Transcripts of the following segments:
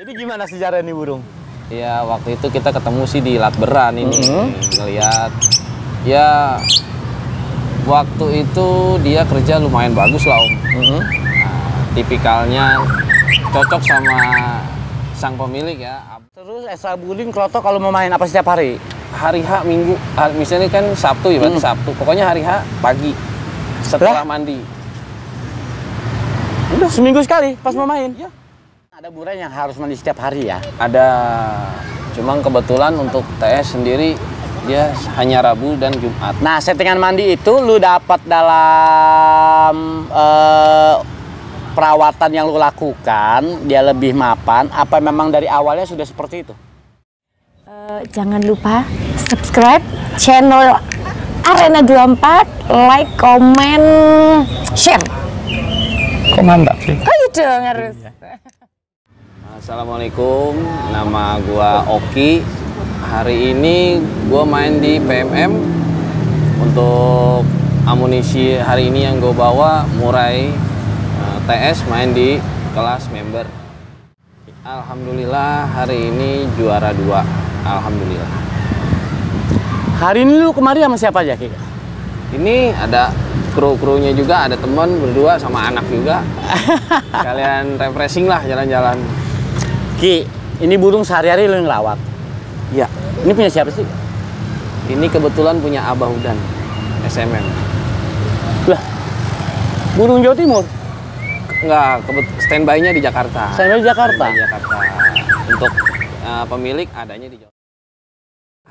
Jadi gimana sejarah ini burung? Ya waktu itu kita ketemu sih di Latberan ini Mhm. ngelihat ya waktu itu dia kerja lumayan bagus lah om. Nah, tipikalnya cocok sama sang pemilik ya. Terus Esa Buling Kroto kalau mau main apa setiap hari? Hari H minggu, hari- misalnya kan Sabtu ya berarti Hmm. Sabtu. Pokoknya hari H pagi setelah Lah? mandi. Udah seminggu sekali pas mau main. Ya. Ada buran yang harus mandi setiap hari ya. Ada, cuma kebetulan untuk TS sendiri dia hanya Rabu dan Jumat. Nah, settingan mandi itu lu dapat dalam eh, perawatan yang lu lakukan, dia lebih mapan, apa memang dari awalnya sudah seperti itu? Eh, jangan lupa subscribe channel Arena 24, like, komen, share. Kok mantap sih? Oh iya dong harus. Assalamualaikum, nama gua Oki. Hari ini gua main di PMM untuk amunisi hari ini yang gue bawa murai eh, TS main di kelas member. Alhamdulillah hari ini juara dua. Alhamdulillah. Hari ini lu kemarin sama siapa aja, Ki? Ini ada kru-krunya juga, ada teman berdua sama anak juga. Kalian refreshing lah jalan-jalan. Ki, ini burung sehari-hari yang ngelawat. Ya, Ini punya siapa sih? ini kebetulan punya Abah Udan SMM. Lah, burung Jawa Timur. Enggak, standby-nya di Jakarta. Saya di Jakarta. Standby di Jakarta. Untuk eh, pemilik adanya di Jawa.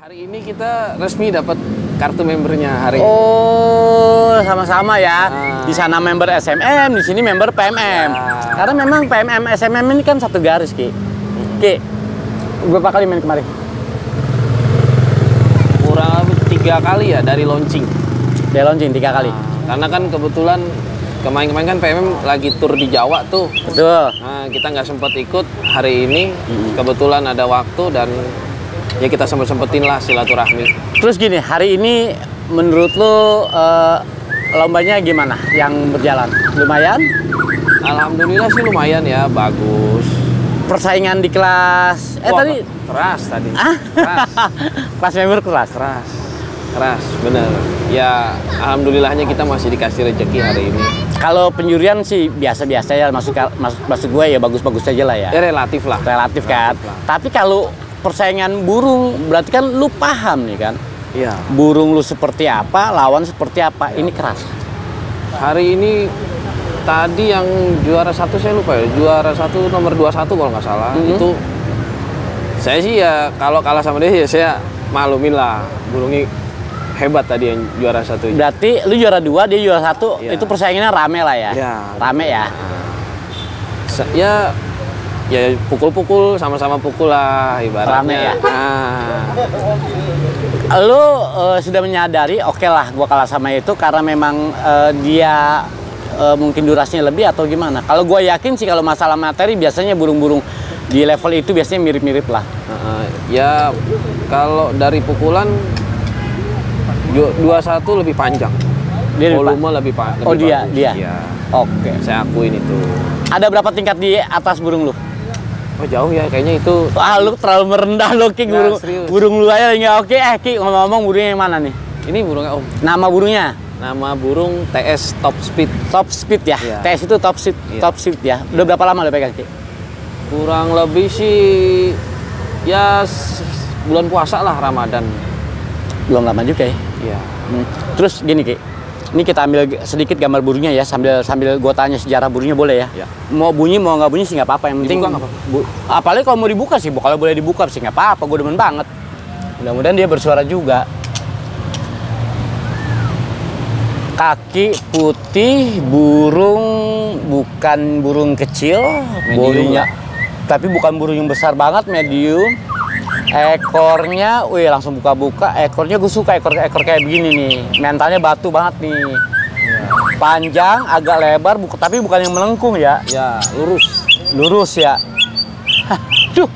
Hari ini kita resmi dapat kartu membernya hari ini. Oh, sama-sama ya. Ah. Di sana member SMM, di sini member PMM. Ya. Karena memang PMM SMM ini kan satu garis, Ki. Ki, berapa kali main kemarin? Kurang lebih tiga kali ya dari launching. Dia launching tiga kali. Nah, karena kan kebetulan kemarin-kemarin kan PMM lagi tur di Jawa tuh. Betul. Nah, kita nggak sempat ikut hari ini. Kebetulan ada waktu dan ya kita sempet-sempetin lah silaturahmi. Terus gini, hari ini menurut lu eh, lombanya gimana yang berjalan? Lumayan? Alhamdulillah sih lumayan ya, bagus. Persaingan di kelas eh Wah, tadi keras tadi. ah Keras, kelas member kelas. keras, keras, bener. Ya, alhamdulillahnya kita masih dikasih rezeki hari ini. Kalau penjurian sih biasa-biasa ya masuk masuk masuk gue ya bagus-bagus aja lah ya. Ya relatif lah. Relatif kan. Relatif lah. Tapi kalau persaingan burung berarti kan lu paham nih kan. Iya. Burung lu seperti apa, lawan seperti apa. Ini keras. Hari ini tadi yang juara satu saya lupa ya, juara satu nomor 21 kalau nggak salah. Mhm. Itu saya sih ya kalau kalah sama dia ya saya maklumin lah. Burungnya hebat tadi yang juara satu. Berarti lu juara dua, dia juara satu. Iya. Itu persaingannya rame lah ya. Iya. Rame ya. Sa- ya ya pukul-pukul sama-sama pukul lah ibaratnya. Rame ya? Nah, Lu eh, sudah menyadari, oke lah gua kalah sama itu karena memang eh, dia eh, mungkin durasinya lebih atau gimana. Kalau gua yakin sih kalau masalah materi biasanya burung-burung di level itu biasanya mirip-mirip lah. uh, ya kalau dari pukulan ju- 21 lebih panjang. Dia Volume lebih, pa- Oh, lebih dia- bagus. dia? Iya. Oke. Saya akuin itu. Ada berapa tingkat di atas burung lu? Oh jauh ya, kayaknya itu Ah, lu terlalu merendah lo, Ki. Burung, serius. burung lu aja nggak oke. Eh, Ki, ngomong-ngomong burungnya yang mana nih? ini burungnya om. Nama burungnya? Nama burung TS Top Speed. Top speed ya? Iya. TS itu top speed, Iya. top speed ya. Udah berapa lama lu pegang, Ki? Kurang lebih sih ya bulan puasa lah Ramadan. Belum lama juga ya. Iya. Hmm. Terus gini Ki, ini kita ambil sedikit gambar burungnya ya sambil sambil gua tanya sejarah burungnya boleh ya? Ya. Mau bunyi mau nggak bunyi sih nggak apa-apa yang penting. Dibuka bu- apalagi kalau mau dibuka sih, kalau boleh dibuka sih nggak apa-apa. Gue demen banget. Mudah-mudahan dia bersuara juga. Kaki putih, burung bukan burung kecil, bodinya, tapi bukan burung yang besar banget, medium. Ekornya, wih langsung buka-buka. Ekornya gue suka ekor ekor kayak begini nih. Mentalnya batu banget nih. Panjang, agak lebar, buka, tapi bukan yang melengkung ya. Ya, lurus. Lurus ya. Duh,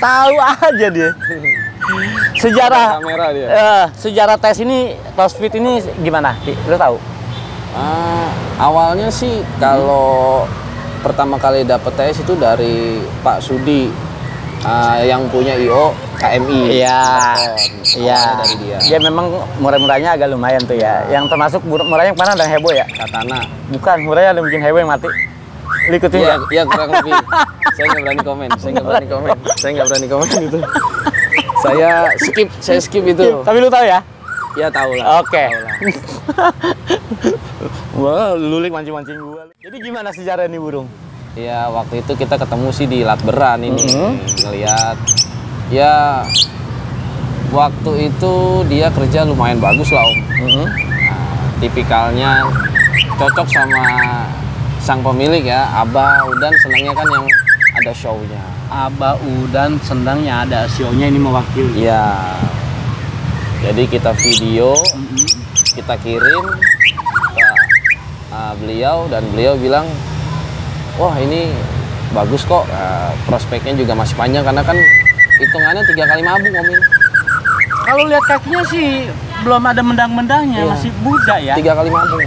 tahu aja dia. Sejarah Kamera dia. eh, sejarah tes ini, speed ini gimana? Lu tahu? Ah, awalnya sih kalau pertama kali dapet TS itu dari Pak Sudi ah, yang punya IO KMI. Iya, iya. Dari dia. Dia memang murah-murahnya agak lumayan tuh ya. Yang termasuk mur- murahnya yang mana yang heboh ya? Katana. Bukan, murahnya ada yang bikin heboh yang mati. Lu ikutin Iya, nggak? iya kurang lebih. saya nggak berani komen. Saya nggak berani komen. Saya nggak berani komen itu. Saya skip, saya skip itu. Tapi lu tahu ya? Ya tahu lah. Oke. lah. Wah, lulik mancing-mancing gua. Jadi gimana sejarah nih burung? Ya waktu itu kita ketemu sih di Latberan ini Mhm. ngelihat ya waktu itu dia kerja lumayan bagus lah om. Mm-hmm. Nah, tipikalnya cocok sama sang pemilik ya. Abah Udan senangnya kan yang ada show-nya. Aba Udan senangnya ada sionya ini mewakili. Iya. Jadi kita video, kita kirim ke uh, beliau dan beliau bilang, wah ini bagus kok, Uh, prospeknya juga masih panjang karena kan hitungannya tiga kali mabung om ini. Kalau lihat kakinya sih belum ada mendang-mendangnya, Iya. masih muda ya. Tiga kali mabung.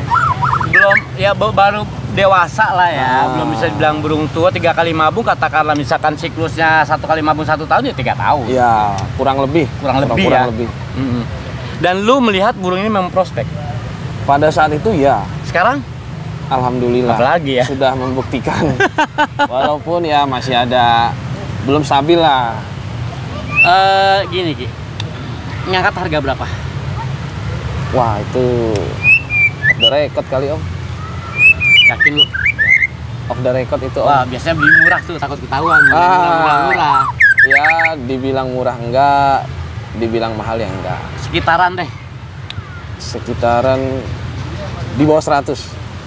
Belum ya ba- baru dewasa lah ya, Ah. belum bisa dibilang burung tua tiga kali mabung katakanlah misalkan siklusnya satu kali mabung satu tahun ya tiga tahun. Ya kurang lebih. Kurang lebih kurang ya. lebih. Mm-mm. Dan lu melihat burung ini memang prospek. Pada saat itu ya, Sekarang alhamdulillah. Apalagi ya? Sudah membuktikan. Walaupun ya masih ada belum stabil lah. eh gini Ki. Ngangkat harga berapa? Wah itu the record kali om. Yakin lu? Off the record itu om. Wah, biasanya beli murah tuh takut ketahuan. Ah. Murah-murah. Ya dibilang murah enggak, dibilang mahal ya enggak. Sekitaran deh. Sekitaran di bawah 100.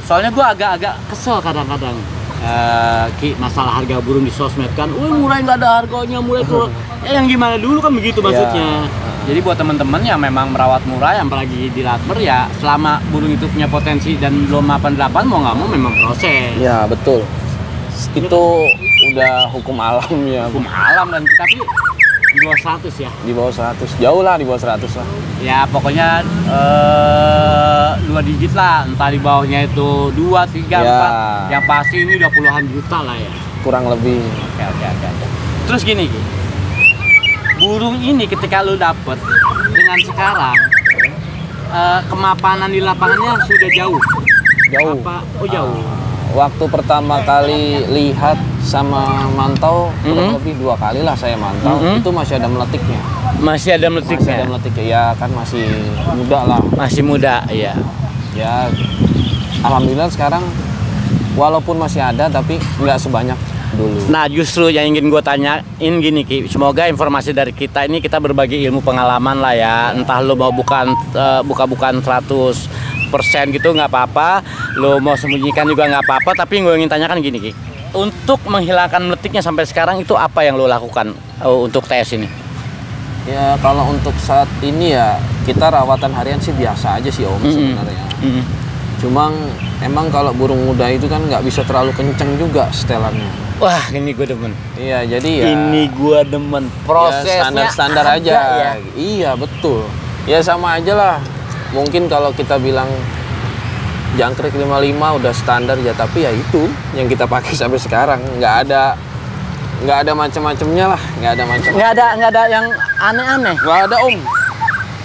Soalnya gua agak-agak kesel kadang-kadang. Eh, Ki, masalah harga burung di sosmed kan, wih murah nggak ada harganya, murah tuh. ya yang gimana dulu kan begitu maksudnya. Jadi buat teman-teman yang memang merawat murah, yang apalagi di Latmer ya, selama burung itu punya potensi dan belum mapan delapan mau nggak mau memang proses. Ya betul. Itu udah hukum alam ya. Hukum alam dan tapi di bawah 100 ya. Di bawah 100. Jauh lah di bawah 100 lah. Ya pokoknya eh, dua digit lah, entah di bawahnya itu dua, tiga, Ya. empat. Yang pasti ini udah puluhan juta lah ya. Kurang lebih. Oke oke oke. oke. Terus gini Ki, burung ini ketika lu dapet dengan sekarang eh, kemapanan di lapangannya sudah jauh. Jauh. Apa? Oh jauh. Waktu pertama kali lihat sama mantau kurang Mhm. lebih dua kali lah saya mantau. Mhm. Itu masih ada meletiknya. Masih ada Masih ada meletiknya. Ya kan masih muda lah. Masih muda, ya. Ya alhamdulillah sekarang walaupun masih ada tapi nggak sebanyak dulu. Nah justru yang ingin gue tanyain gini Ki, semoga informasi dari kita ini kita berbagi ilmu pengalaman lah ya. Entah lo mau bukan eh, buka-bukan 100 persen gitu nggak apa-apa, lo mau sembunyikan juga nggak apa-apa. Tapi gue ingin tanyakan gini Ki, untuk menghilangkan meletiknya sampai sekarang itu apa yang lo lakukan eh, untuk TS ini? Ya kalau untuk saat ini ya kita rawatan harian sih biasa aja sih om Mm-mm. sebenarnya. Mm-mm. Cuma emang kalau burung muda itu kan nggak bisa terlalu kenceng juga setelannya. Wah ini gue demen. Iya jadi ya. Ini gue demen. Prosesnya standar standar ada aja. ya. Iya betul. Ya sama aja lah. Mungkin kalau kita bilang jangkrik 55 udah standar ya tapi ya itu yang kita pakai sampai sekarang. Nggak ada nggak ada macam-macamnya lah. Nggak ada macam Nggak ada nggak ada yang aneh-aneh. nggak ada om.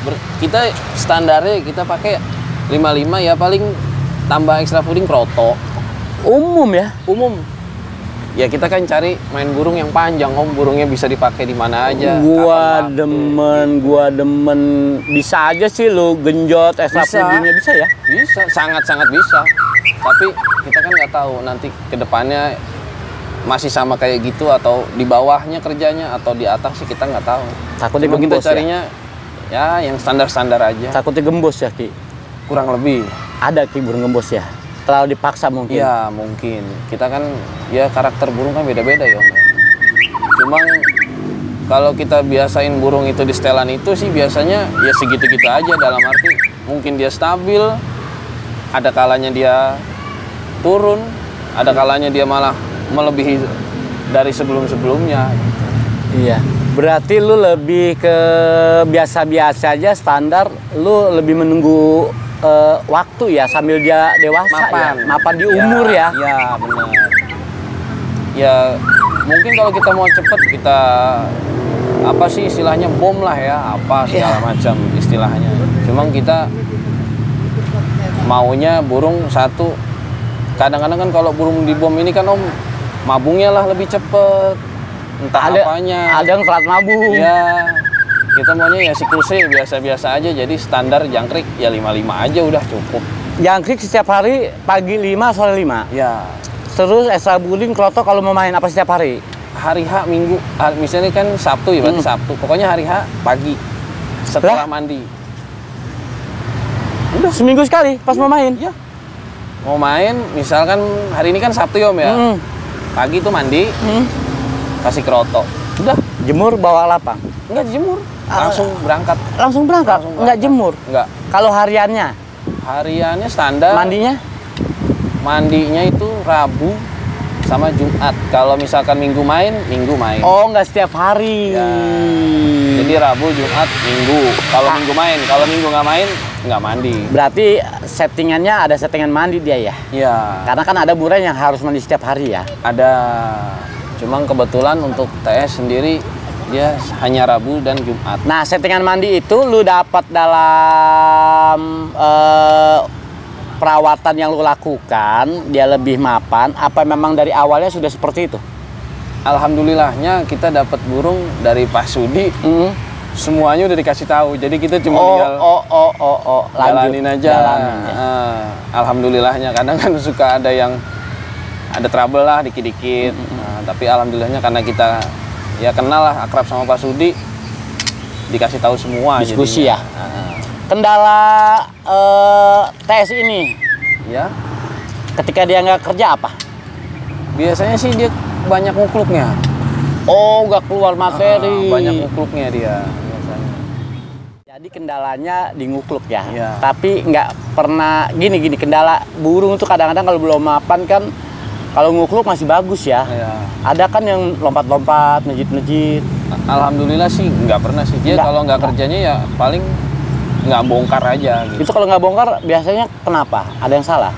Ber- kita standarnya kita pakai 55 ya paling tambah extra fooding proto Umum ya. umum ya kita kan cari main burung yang panjang om burungnya bisa dipakai di mana aja Gua demen, gua demen. Bisa aja sih lu genjot extra Bisa. bisa ya. bisa sangat sangat bisa tapi kita kan nggak tahu nanti ke depannya masih sama kayak gitu atau di bawahnya kerjanya atau di atas sih kita nggak tahu Takutnya Cuma kita gembos ya. carinya ya yang standar standar aja Takutnya gembos ya Ki. kurang lebih Ada Ki burung gembos ya. Terlalu dipaksa mungkin. Iya mungkin kita kan ya karakter burung kan beda-beda ya om. Cuma kalau kita biasain burung itu di setelan itu sih biasanya ya segitu-gitu aja dalam arti mungkin dia stabil, ada kalanya dia turun, ada kalanya dia malah melebihi dari sebelum-sebelumnya. Iya. Berarti lu lebih ke biasa-biasa aja standar, lu lebih menunggu eh, waktu ya sambil dia dewasa ya. Mapan di umur ya. Iya benar. ya mungkin kalau kita mau cepet kita apa sih istilahnya bom lah ya apa segala Iya. macam istilahnya cuma kita maunya burung satu kadang-kadang kan kalau burung dibom ini kan om mabungnya lah lebih cepet entah ada apanya ada yang telat nabung ya kita maunya ya siklusnya biasa-biasa aja. Jadi standar jangkrik ya 55 aja udah cukup. Jangkrik setiap hari pagi 5 sore 5 ya. Terus extra buding kroto kalau mau main apa setiap hari? Hari H minggu. Ah, misalnya kan Sabtu ya berarti Hmm. Sabtu. Pokoknya hari H pagi. Setelah Lah? mandi. Udah seminggu sekali pas mau main. Ya mau main misalkan hari ini kan Sabtu ya om ya. Mm. pagi tuh mandi. Hmm. kasih kroto udah. Jemur bawa lapang. Nggak jemur. Langsung berangkat. Langsung berangkat? Langsung nggak berangkat. jemur? Nggak. Kalau hariannya? Hariannya standar. Mandinya? Mandinya itu Rabu sama Jumat. Kalau misalkan Minggu main Minggu main. Oh nggak setiap hari. Ya. jadi Rabu Jumat Minggu. Kalau Ah. Minggu main kalau Minggu nggak main nggak mandi. Berarti settingannya ada settingan mandi dia ya? Iya. Karena kan ada buran yang harus mandi setiap hari ya? Ada. Cuma kebetulan untuk TS sendiri dia hanya Rabu dan Jumat. Nah settingan mandi itu lu dapat dalam eh, perawatan yang lu lakukan dia lebih mapan apa memang dari awalnya sudah seperti itu? Alhamdulillahnya kita dapat burung dari Pak Sudi. Mm. semuanya udah dikasih tahu jadi kita cuma oh, tinggal oh oh oh oh. Lanjut. jalanin aja. Jalanin ya. Ah, Alhamdulillahnya. Kadang kan suka ada yang ada trouble lah dikit-dikit. Nah, tapi alhamdulillahnya karena kita ya kenal lah akrab sama Pak Sudi dikasih tahu semua Diskusi jadinya. ya? Kendala eh, tes ini ya ketika dia nggak kerja apa biasanya sih dia banyak ngukluknya oh nggak keluar materi Ah, banyak ngukluknya dia biasanya Jadi kendalanya di ngukluk ya. Iya. Tapi nggak pernah gini gini kendala burung tuh kadang-kadang kalau belum mapan kan kalau ngukluk masih bagus ya. Ya. Ada kan yang lompat-lompat, nejit-nejit. Alhamdulillah sih nggak pernah sih dia kalau nggak kerjanya ya paling nggak bongkar aja gitu Itu kalau nggak bongkar biasanya kenapa? Ada yang salah?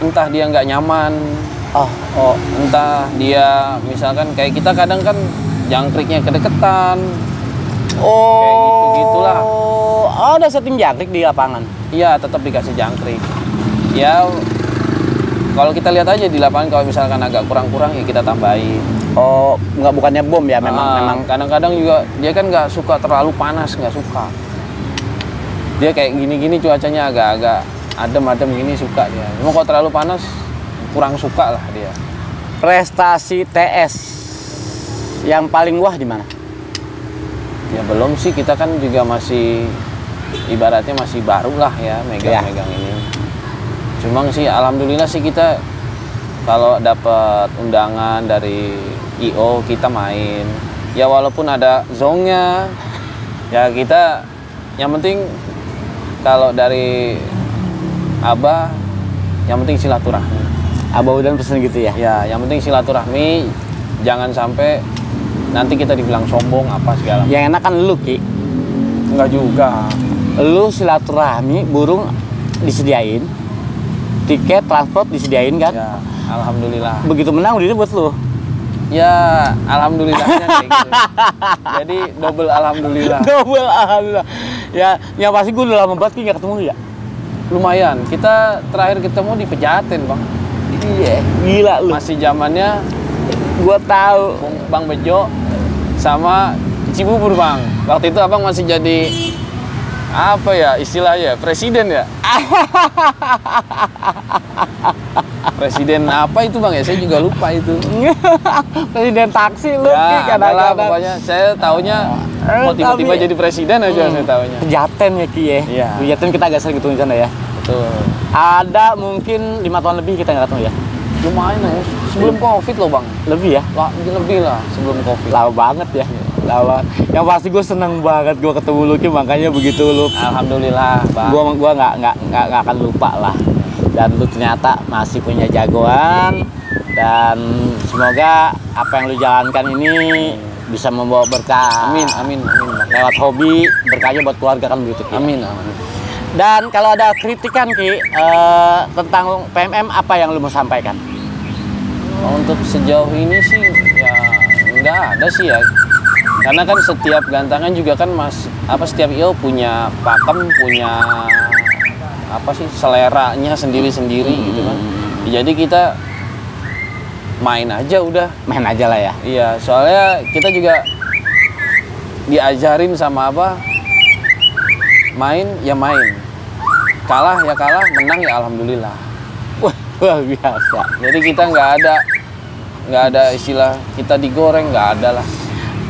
entah dia nggak nyaman Oh, oh. entah dia misalkan kayak kita kadang kan jangkriknya kedeketan Oh. Kayak gitu-gitulah. Oh, ada setting jangkrik di lapangan. iya tetap dikasih jangkrik ya kalau kita lihat aja di lapangan kalau misalkan agak kurang-kurang ya kita tambahin. Oh, nggak bukannya bom ya memang Ah, memang. kadang-kadang juga dia kan nggak suka terlalu panas nggak suka. Dia kayak gini-gini cuacanya agak-agak adem-adem gini suka dia. Cuma kalau terlalu panas kurang suka lah dia. Prestasi TS yang paling wah di mana? ya belum sih kita kan juga masih ibaratnya masih baru lah ya megang-megang ini cuma sih alhamdulillah sih kita kalau dapat undangan dari IO kita main ya walaupun ada zongnya ya kita yang penting kalau dari abah yang penting silaturahmi Abah Udan pesen gitu ya. ya yang penting silaturahmi jangan sampai nanti kita dibilang sombong apa segala Yang enak kan lu Ki. enggak juga Lu silaturahmi burung disediain. Tiket transport disediain kan? ya alhamdulillah Begitu menang udah buat lu. ya alhamdulillahnya kayak gitu jadi double alhamdulillah Double alhamdulillah. Ya, yang pasti gue udah lama banget nggak ketemu lu ya. lumayan kita terakhir ketemu di Pejaten bang Iya, gila lu. masih zamannya Gua tahu. Bang Bejo sama Cibubur bang waktu itu abang masih jadi apa ya istilahnya presiden ya presiden apa itu bang ya saya juga lupa itu Presiden taksi lu ya adalah kadang-kadang. pokoknya saya taunya Eh, kok tiba-tiba jadi presiden aja saya taunya Pejaten ya Ki ya. Iya. Pejaten kita agak sering ketemu di sana ya. betul Ada mungkin lima tahun lebih kita nggak ketemu ya. lumayan ya sebelum covid loh bang Lebih ya. Lebih lah sebelum covid Lama banget ya. Banget. Yang pasti gue seneng banget gue ketemu lu Ki makanya begitu lu. Alhamdulillah bang gua gua nggak nggak nggak akan lupa lah. Dan lu ternyata masih punya jagoan. Dan semoga apa yang lu jalankan ini bisa membawa berkah. Amin amin amin lewat hobi berkahnya buat keluarga kan begitu Ki. amin amin. Dan kalau ada kritikan Ki eh, tentang PMM apa yang lu mau sampaikan? Untuk sejauh ini sih ya nggak ada sih ya. Karena kan setiap gantangan juga kan mas apa setiap IO punya pakem, punya apa sih seleranya sendiri-sendiri gitu kan. Jadi kita main aja udah. Main aja lah ya. Iya, soalnya kita juga diajarin sama apa? Main ya main. Kalah ya kalah, menang ya alhamdulillah. Wah, luar biasa. Jadi kita nggak ada nggak ada istilah kita digoreng nggak ada lah.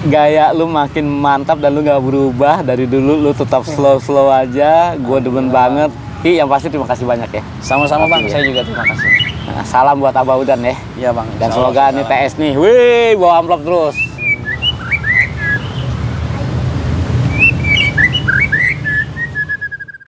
Gaya lu makin mantap dan lu gak berubah dari dulu lu tetap slow-slow aja. Gue demen banget. Ki, yang pasti terima kasih banyak ya. Sama-sama bang, Oke. saya juga terima kasih. Nah, salam buat Abah Udan ya. Iya bang. Dan semoga nih TS nih, wih, bawa amplop terus.